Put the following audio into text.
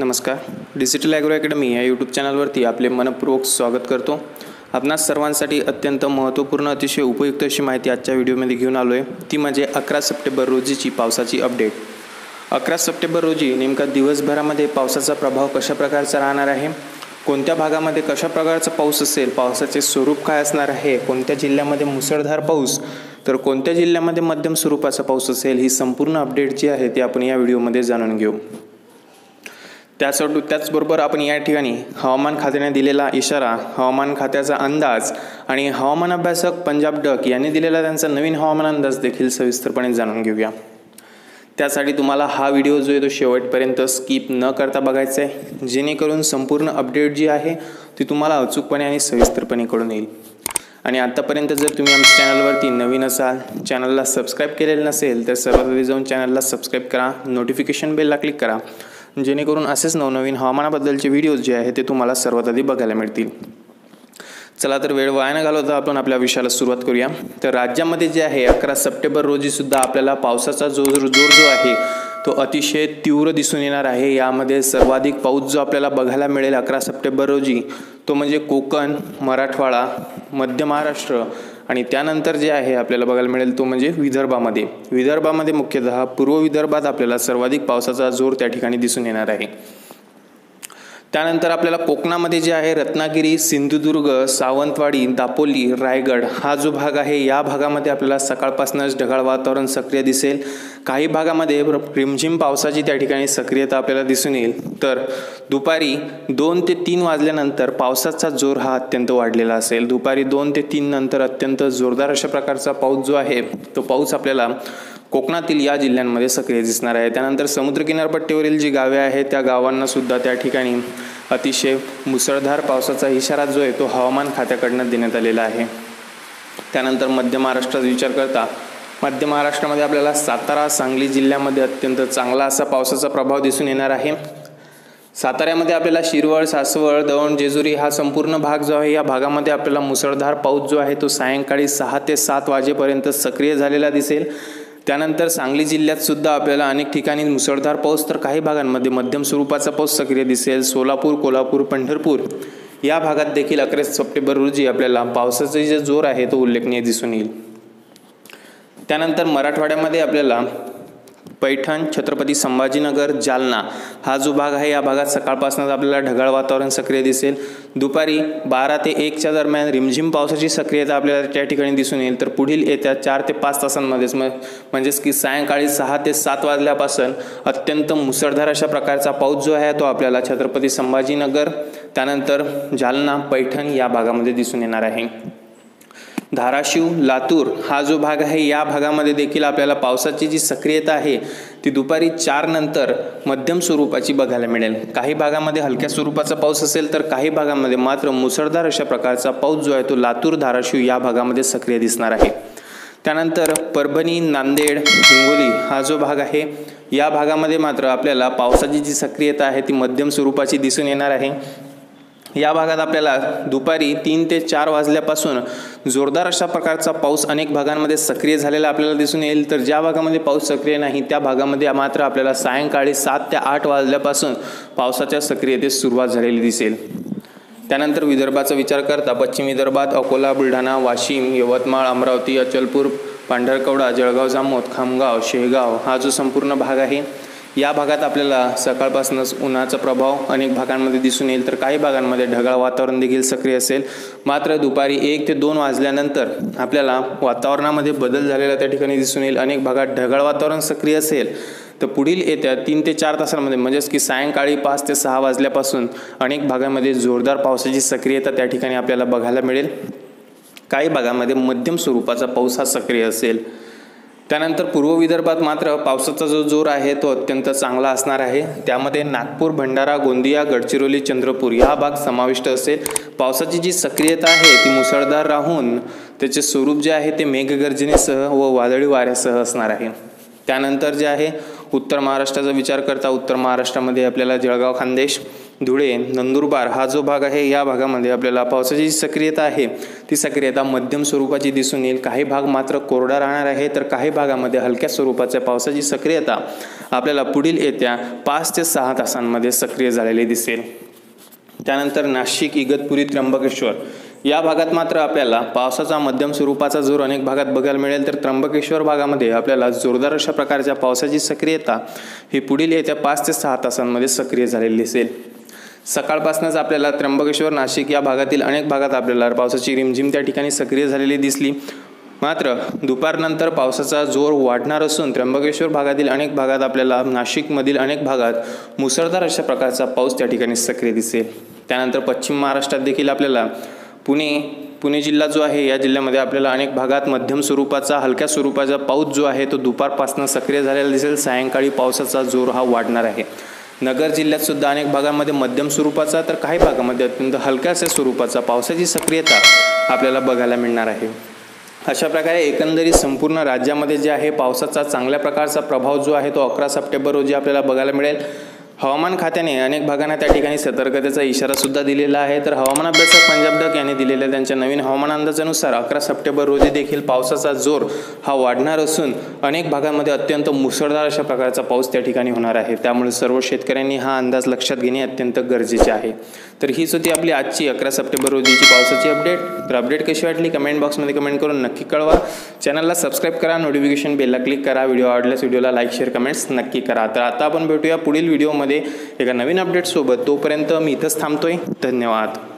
नमस्कार. Digital agro academy या YouTube चॅनलवरती आपले मनपूर्वक स्वागत करतो. आपणास सर्वांसाठी अत्यंत महत्त्वपूर्ण अतिशय उपयुक्त अशी माहिती आजच्या व्हिडिओमध्ये घेऊन आलो आहे. ती म्हणजे अकरा सप्टेंबर रोजीची पावसाची अपडेट अकरा सप्टेंबर रोजी नेमका दिवसभरामध्ये पावसाचा प्रभाव कशा प्रकारचा राहणार आहे? कोणत्या भागामध्ये कशा प्रकारचा पाऊस असेल? पावसाचे स्वरूप काय असणार आहे? कोणत्या जिल्ह्यामध्ये मुसळधार पाऊस? तर कोणत्या जिल्ह्यामध्ये मध्यम स्वरूपाचा पाऊस असेल? ही संपूर्ण अपडेट जी आहे ती आपण या व्हिडिओमध्ये जाणून घेऊ. त्याच त्याचबरोबर आपण या ठिकाणी हवामान खात्याने दिलेला इशारा हवामान खात्याचा अंदाज आणि हवामान अभ्यासक पंजाब डक यांनी दिलेला त्यांचा नवीन हवामान अंदाज देखील सविस्तरपणे जाणून घेऊया. त्यासाठी तुम्हाला हा व्हिडिओ जो आहे तो शेवटपर्यंत स्किप न करता बघायचा आहे जेणेकरून संपूर्ण अपडेट जी आहे ती तुम्हाला अचूकपणे आणि सविस्तरपणे कळून येईल. आणि आत्तापर्यंत जर तुम्ही आमच्या चॅनलवरती नवीन असाल चॅनलला सबस्क्राईब केलेलं नसेल तर सर्वात आधी जाऊन चॅनलला सबस्क्राईब करा नोटिफिकेशन बेलला क्लिक करा. जेणेकरून असेच नवनवीन हवामानाबद्दलचे व्हिडिओज जे आहे ते तुम्हाला सर्वात आधी बघायला मिळतील. चला तर वेळ वाया न घालवता आपण आपल्या विषयाला सुरुवात करूया. तर राज्यामध्ये जे आहे अकरा सप्टेंबर रोजीसुद्धा आपल्याला पावसाचा जो जोर जो आहे तो अतिशय तीव्र दिसून येणार आहे. यामध्ये सर्वाधिक पाऊस जो आपल्याला बघायला मिळेल अकरा सप्टेंबर रोजी तो म्हणजे कोकण मराठवाडा मध्य महाराष्ट्र आणि त्यानंतर जे आहे आपल्याला बघायला मिळेल तो म्हणजे विदर्भामध्ये. विदर्भामध्ये मुख्यतः पूर्व विदर्भात आपल्याला सर्वाधिक पावसाचा जोर त्या ठिकाणी दिसून येणार आहे. त्यानंतर आपल्याला कोकणामध्ये जे आहे रत्नागिरी सिंधुदुर्ग सावंतवाडी दापोली रायगड हा जो भाग आहे या भागामध्ये आपल्याला सकाळपासूनच ढगाळ वातावरण सक्रिय दिसेल. काही भागामध्ये रिमझिम पावसाची त्या ठिकाणी सक्रियता आपल्याला दिसून येईल. तर दुपारी दोन ते तीन वाजल्यानंतर पावसाचा जोर हा अत्यंत वाढलेला असेल. दुपारी दोन ते तीन नंतर अत्यंत जोरदार अशा प्रकारचा पाऊस जो आहे तो पाऊस आपल्याला कोकणातील या जिल्ह्यांमध्ये सक्रिय दिसणार आहे. त्यानंतर समुद्र किनारपट्टीवरील जी गावे आहेत त्या गावांना सुद्धा त्या ठिकाणी अतिशय मुसळधार पावसाचा इशारा जो आहे तो हवामान खात्याकडनं देण्यात आलेला आहे. त्यानंतर मध्य महाराष्ट्राचा विचार करता मध्य महाराष्ट्रामध्ये आपल्याला सातारा सांगली जिल्ह्यामध्ये अत्यंत चांगला असा पावसाचा प्रभाव दिसून येणार आहे. साताऱ्यामध्ये आपल्याला शिरवळ सासवळ दौंड जेजुरी हा संपूर्ण भाग जो आहे या भागामध्ये आपल्याला मुसळधार पाऊस जो आहे तो सायंकाळी सहा ते सात वाजेपर्यंत सक्रिय झालेला दिसेल. त्यानंतर सांगली जिल्ह्यात सुद्धा आपल्याला अनेक ठिकाणी मुसळधार पाऊस तर काही भागांमध्ये मध्यम स्वरूपाचा पाऊस सक्रिय दिसेल. सोलापूर कोल्हापूर पंढरपूर या भागात देखील अकरा सप्टेंबर रोजी आपल्याला पावसाचे जे जोर आहे तो उल्लेखनीय दिसून येईल. त्यानंतर मराठवाड्यामध्ये आपल्याला पैठण छत्रपती संभाजीनगर जालना. हा जो भाग आहे या भागात सकाळपासूनच आपल्याला ढगाळ वातावरण सक्रिय दिसेल. दुपारी बारा ते एकच्या दरम्यान रिमझिम पावसाची सक्रियता आपल्याला त्या ठिकाणी दिसून येईल. तर पुढील येत्या चार ते पाच तासांमध्येच म्हणजेच की सायंकाळी सहा ते सात वाजल्यापासून अत्यंत मुसळधार अशा प्रकारचा पाऊस जो आहे तो आपल्याला छत्रपती संभाजीनगर त्यानंतर जालना पैठण या भागामध्ये दिसून येणार आहे. धाराशिव लातूर हा जो भाग आहे या भागामध्ये देखील आपल्याला पावसाची जी सक्रियता आहे ती दुपारी चार नंतर मध्यम स्वरूपाची बघायला मिळेल. काही भागामध्ये हलक्या स्वरूपाचा पाऊस असेल तर काही भागामध्ये मात्र मुसळधार अशा प्रकारचा पाऊस जो आहे तो लातूर धाराशिव या भागामध्ये सक्रिय दिसणार आहे. त्यानंतर परभणी नांदेड हिंगोली हा जो भाग आहे या भागामध्ये मात्र आपल्याला पावसाची जी सक्रियता आहे ती मध्यम स्वरूपाची दिसून येणार आहे. या भागात आपल्याला दुपारी तीन ते चार वाजल्यापासून जोरदार अशा प्रकारचा पाऊस अनेक भागांमध्ये सक्रिय झालेला आपल्याला दिसून येईल. तर ज्या भागामध्ये पाऊस सक्रिय नाही त्या भागामध्ये मात्र आपल्याला सायंकाळी सात ते आठ वाजल्यापासून पावसाच्या सक्रियतेस सुरुवात झालेली दिसेल. त्यानंतर विदर्भाचा विचार करता पश्चिम विदर्भात अकोला बुलढाणा वाशिम यवतमाळ अमरावती अचलपूर पांढरकवडा जळगाव जामोद खामगाव शेगाव हा जो संपूर्ण भाग आहे या भागात आपल्याला सकाळपासूनच उन्हाचा प्रभाव अनेक भागांमध्ये दिसून येईल तर काही भागांमध्ये ढगाळ वातावरण देखील सक्रिय असेल. मात्र दुपारी एक ते दोन वाजल्यानंतर आपल्याला वातावरणामध्ये बदल झालेला त्या ठिकाणी दिसून येईल. अनेक भागात ढगाळ वातावरण सक्रिय असेल तर पुढील येत्या तीन ते चार तासांमध्ये म्हणजेच की सायंकाळी पाच ते सहा वाजल्यापासून अनेक भागांमध्ये जोरदार पावसाची सक्रियता त्या ठिकाणी आपल्याला बघायला मिळेल. काही भागामध्ये मध्यम स्वरूपाचा पाऊस हा सक्रिय असेल. त्यानंतर पूर्व विदर्भात मात्र पावसाचा जो जोर आहे तो अत्यंत चांगला असणार आहे. त्यामध्ये नागपूर भंडारा गोंदिया गडचिरोली चंद्रपूर हा भाग समाविष्ट असेल. पावसाची जी सक्रियता आहे ती मुसळधार राहून त्याचे स्वरूप जे आहे ते मेघगर्जनेसह व वादळी वाऱ्यासह असणार आहे. त्यानंतर जे आहे उत्तर महाराष्ट्राचा विचार करता उत्तर महाराष्ट्रामध्ये आपल्याला जळगाव खानदेश धुळे नंदुरबार हा जो भाग आहे या भागामध्ये आपल्याला पावसाची जी सक्रियता आहे ती सक्रियता मध्यम स्वरूपाची दिसून येईल. काही भाग मात्र कोरडा राहणार आहे तर काही भागामध्ये हलक्या स्वरूपाच्या पावसाची सक्रियता आपल्याला पुढील येत्या पाच ते सहा तासांमध्ये सक्रिय झालेली दिसेल. त्यानंतर नाशिक इगतपुरी त्र्यंबकेश्वर या भागात मात्र आपल्याला पावसाचा मध्यम स्वरूपाचा जोर अनेक भागात बघायला मिळेल तर त्र्यंबकेश्वर भागामध्ये आपल्याला जोरदार अशा प्रकारच्या पावसाची सक्रियता ही पुढील येत्या पाच ते सहा तासांमध्ये सक्रिय झालेली दिसेल. सकाळपासूनच आपल्याला त्र्यंबकेश्वर नाशिक या भागातील अनेक भागात आपल्याला पावसाची रिमझिम त्या ठिकाणी सक्रिय झालेली दिसली. मात्र दुपारनंतर पावसाचा जोर वाढणार असून त्र्यंबकेश्वर भागातील अनेक भागात आपल्याला नाशिकमधील अनेक भागात मुसळधार अशा प्रकारचा पाऊस त्या ठिकाणी सक्रिय दिसेल. त्यानंतर पश्चिम महाराष्ट्रात देखील आपल्याला पुणे पुणे जिल्हा जो आहे या जिल्ह्यामध्ये आपल्याला अनेक भागात मध्यम स्वरूपाचा हलक्या स्वरूपाचा पाऊस जो आहे तो दुपारपासून सक्रिय झालेला दिसेल. सायंकाळी पावसाचा जोर हा वाढणार आहे. नगर जिल्ह्यात सुद्धा अनेक भागांमध्ये मध्यम स्वरूपाचा तर काही भागामध्ये अत्यंत हलक्याशा स्वरूपाचा पावसाची सक्रियता आपल्याला बघायला मिळणार आहे. अशा प्रकारे एकंदरीत संपूर्ण राज्यामध्ये जे आहे पावसाचा चांगल्या प्रकारचा प्रभाव जो आहे तो अकरा सप्टेंबर रोजी आपल्याला बघायला मिळेल. हवामान खात्याने अनेक भागांना त्या ठिकाणी सतर्कतेचा इशारा सुद्धा दिलेला आहे. तर हवामान अभ्यासक पंजाब डक यांनी दिलेल्या त्यांच्या नवीन हवामान अंदाजानुसार अकरा सप्टेंबर रोजी देखील पावसाचा जोर हा वाढणार असून अनेक भागांमध्ये अत्यंत मुसळधार अशा प्रकारचा पाऊस त्या ठिकाणी होणार आहे. त्यामुळे सर्व शेतकऱ्यांनी हा अंदाज लक्षात घेणे अत्यंत गरजेचे आहे. तर हीच होती आपली आजची अकरा सप्टेंबर रोजीची पावसाची अपडेट. तर अपडेट कशी वाटली? कमेंट बॉक्समध्ये कमेंट करून नक्की कळवा. चॅनलला सबस्क्राईब करा नोटिफिकेशन बेलला क्लिक करा. व्हिडिओ आवडल्यास व्हिडिओला लाईक शेअर कमेंट्स नक्की करा. तर आता आपण भेटूया पुढील व्हिडिओमध्ये. व्हिडिओमध्ये एका नवीन अपडेटसोबत तोपर्यंत मी इथंच थांबतोय. धन्यवाद.